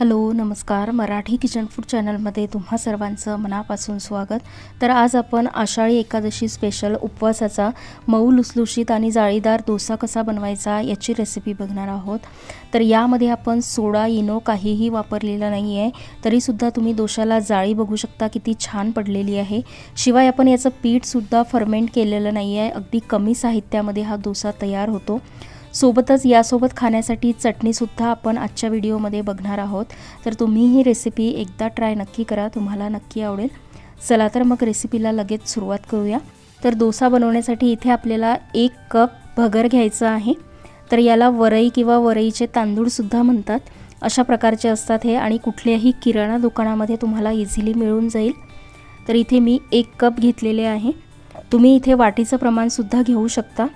Hello नमस्कार. Marathi kitchen food चॅनलमध्ये तुम्हा सर्वांचं मनापासून स्वागत. तर आज आपण आषाढी एकादशी स्पेशल उपवासाचा मऊ लुसलुशीत आणि जाळीदार डोसा कसा बनवायचा याची रेसिपी बघणार आहोत. तर यामध्ये आपण सोडा इनो काहीही वापरलेला नाही आहे तरीसुद्धा तुम्ही डोशाला जाळी बघू शकता किती छान पडलेली आहे. शिवाय आपण याचं पीठसुद्धा फर्मेंट केलेलं नाही आहे अगदी कमी साहित्यामध्ये हा डोसा तयार होतो. सोबतच यासोबत खाण्यासाठी चटणीसुद्धा आपण आजच्या व्हिडिओमध्ये बघणार आहोत. तर तुम्ही ही रेसिपी एकदा ट्राय नक्की करा तुम्हाला नक्की आवडेल. चला तर मग रेसिपीला लगेच सुरुवात करूया. तर डोसा बनवण्यासाठी इथे आपल्याला एक कप भगर घ्यायचं आहे. तर याला वरई किंवा वरईचे तांदूळसुद्धा म्हणतात. अशा प्रकारचे असतात हे आणि कुठल्याही किराणा दुकानामध्ये तुम्हाला इझिली मिळून जाईल. तर इथे मी एक कप घेतलेले आहे. तुम्ही इथे वाटीचं प्रमाणसुद्धा घेऊ शकता.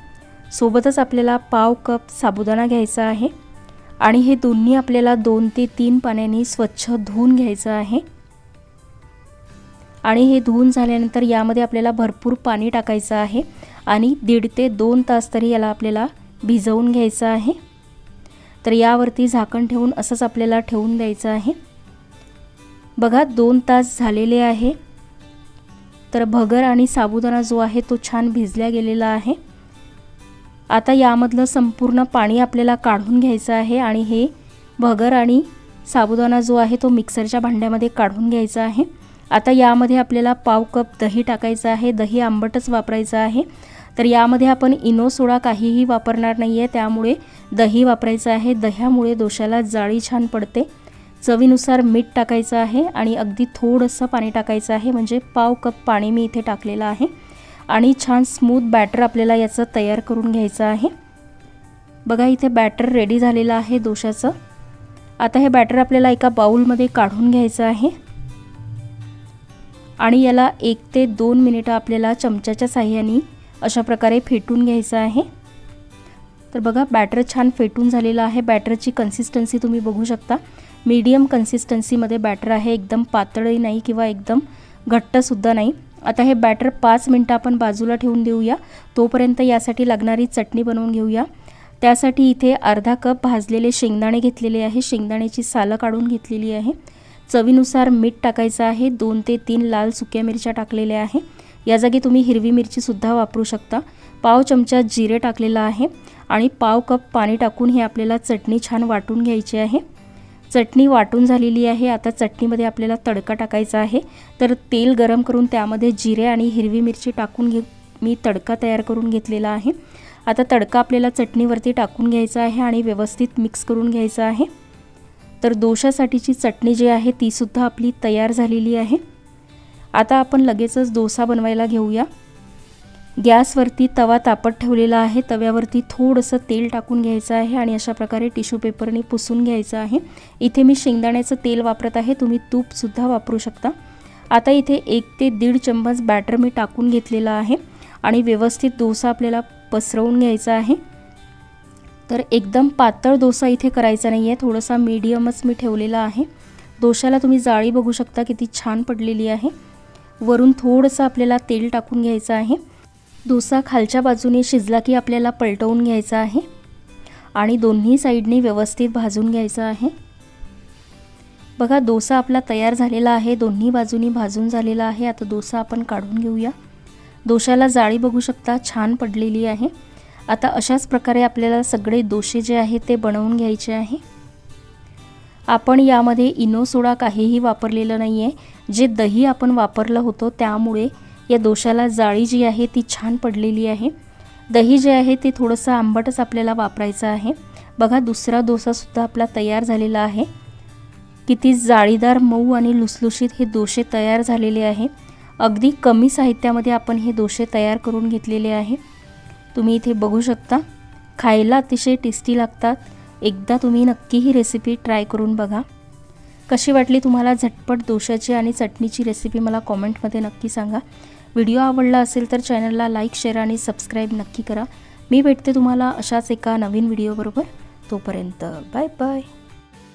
सोबतच आपल्याला पाव कप साबुदाणा घ्यायचा आहे. आणि हे दोन्ही आपल्याला दोन ते तीन पाण्याने स्वच्छ धुवून घ्यायचं आहे. आणि हे धुवून झाल्यानंतर यामध्ये आपल्याला भरपूर पाणी टाकायचं आहे. आणि दीड ते दोन तास तरी याला आपल्याला भिजवून घ्यायचं आहे. तर यावरती झाकण ठेवून असंच आपल्याला ठेवून द्यायचं आहे. बघा दोन तास झालेले आहे. तर भगर आणि साबुदाणा जो आहे तो छान भिजल्या गेलेला आहे. आता यामधलं संपूर्ण पाणी आपल्याला काढून घ्यायचं आहे आणि हे भगर आणि साबुदाणा जो आहे तो मिक्सरच्या भांड्यामध्ये काढून घ्यायचा आहे. आता यामध्ये आपल्याला पाव कप दही टाकायचं आहे. दही आंबटच वापरायचं आहे. तर यामध्ये आपण इनो सोडा काहीही वापरणार नाही आहे त्यामुळे दही वापरायचं आहे. दह्यामुळे दोशाला जाळी छान पडते. चवीनुसार मीठ टाकायचं आहे आणि अगदी थोडंसं पाणी टाकायचं आहे. म्हणजे पाव कप पाणी मी इथे टाकलेलं आहे. आणि छान स्मूथ बॅटर आपल्याला याचं तयार करून घ्यायचं आहे. बघा इथे बॅटर रेडी झालेलं आहे दोशाचं. आता हे बॅटर आपल्याला एका बाऊलमध्ये काढून घ्यायचं आहे. आणि याला एक ते दोन मिनिटं आपल्याला चमच्याच्या साह्याने अशा प्रकारे फेटून घ्यायचं आहे. तर बघा बॅटर छान फेटून झालेलं आहे. बॅटरची कन्सिस्टन्सी तुम्ही बघू शकता. मीडियम कन्सिस्टन्सीमध्ये बॅटर आहे. एकदम पातळही नाही किंवा एकदम घट्टसुद्धा नाही. आता हे बॅटर पाच मिनटं आपण बाजूला ठेवून देऊया. तोपर्यंत यासाठी लागणारी चटणी बनवून घेऊया. त्यासाठी इथे अर्धा कप भाजलेले शेंगदाणे घेतलेले आहे. शेंगदाण्याची सालं काढून घेतलेली आहे. चवीनुसार मीठ टाकायचं आहे. दोन ते तीन लाल सुक्या मिरच्या टाकलेल्या आहे. या जागी तुम्ही हिरवी मिरचीसुद्धा वापरू शकता. पाव चमचा जिरे टाकलेला आहे. आणि पाव कप पाणी टाकून हे आपल्याला चटणी छान वाटून घ्यायची आहे. चटणी वाटून झालेली आहे. आता चटणीमध्ये आपल्याला तडका टाकायचा आहे. तर तेल गरम करून त्यामध्ये जिरे आणि हिरवी मिरची टाकून घे मी तडका तयार करून घेतलेला आहे. आता तडका आपल्याला चटणीवरती टाकून घ्यायचा आहे आणि व्यवस्थित मिक्स करून घ्यायचा आहे. तर दोशासाठीची चटणी जी आहे तीसुद्धा आपली तयार झालेली आहे. आता आपण लगेचच डोसा बनवायला घेऊया. गॅसवरती तवा तापत ठेवलेला आहे. तव्यावरती थोडंसं तेल टाकून घ्यायचं आहे आणि अशा प्रकारे टिश्यू पेपरने पुसून घ्यायचं आहे. इथे मी शेंगदाण्याचं तेल वापरत आहे. तुम्ही तूपसुद्धा वापरू शकता. आता इथे एक ते दीड चम्मच बॅटर मी टाकून घेतलेला आहे आणि व्यवस्थित डोसा आपल्याला पसरवून घ्यायचा आहे. तर एकदम पातळ डोसा इथे करायचा नाही आहे थोडासा मीडियमच मी ठेवलेला आहे. डोशाला तुम्ही जाळी बघू शकता किती छान पडलेली आहे. वरून थोडंसं आपल्याला तेल टाकून घ्यायचं आहे. डोसा खालच्या बाजूने शिजला की आपल्याला पलटवून घ्यायचा आहे. आणि दोन्ही साईडने व्यवस्थित भाजून घ्यायचा आहे. बघा डोसा आपला तयार झालेला आहे. दोन्ही बाजूनी भाजून झालेला आहे. आता डोसा आपण काढून घेऊया. डोशाला जाळी बघू शकता. छान पडलेली आहे. आता अशाच प्रकारे आपल्याला सगळे दोशे जे आहे ते बनवून घ्यायचे आहे. आपण यामध्ये इनो सोडा काहीही वापरलेलं नाही आहे जे दही आपण वापरलं होतं त्यामुळे या दोशाला जाळी जी आहे ती छान पडलेली आहे. दही जे आहे ते थोडंसं आंबटच आपल्याला वापरायचं आहे. बघा दुसरा डोसासुद्धा आपला तयार झालेला आहे. किती जाळीदार मऊ आणि लुसलुशीत हे दोशे तयार झालेले आहे. अगदी कमी साहित्यामध्ये आपण हे दोशे तयार करून घेतलेले आहे. तुम्ही इथे बघू शकता खायला अतिशय टेस्टी लागतात. एकदा तुम्ही नक्की ही रेसिपी ट्राय करून बघा. कशी वाटली तुम्हाला झटपट दोशाची आणि चटणीची रेसिपी मला कॉमेंटमध्ये नक्की सांगा. व्हिडिओ आवडला असेल तर चॅनलला लाईक शेअर आणि सबस्क्राईब नक्की करा. मी भेटते तुम्हाला अशाच एका नवीन व्हिडिओबरोबर तोपर्यंत बाय बाय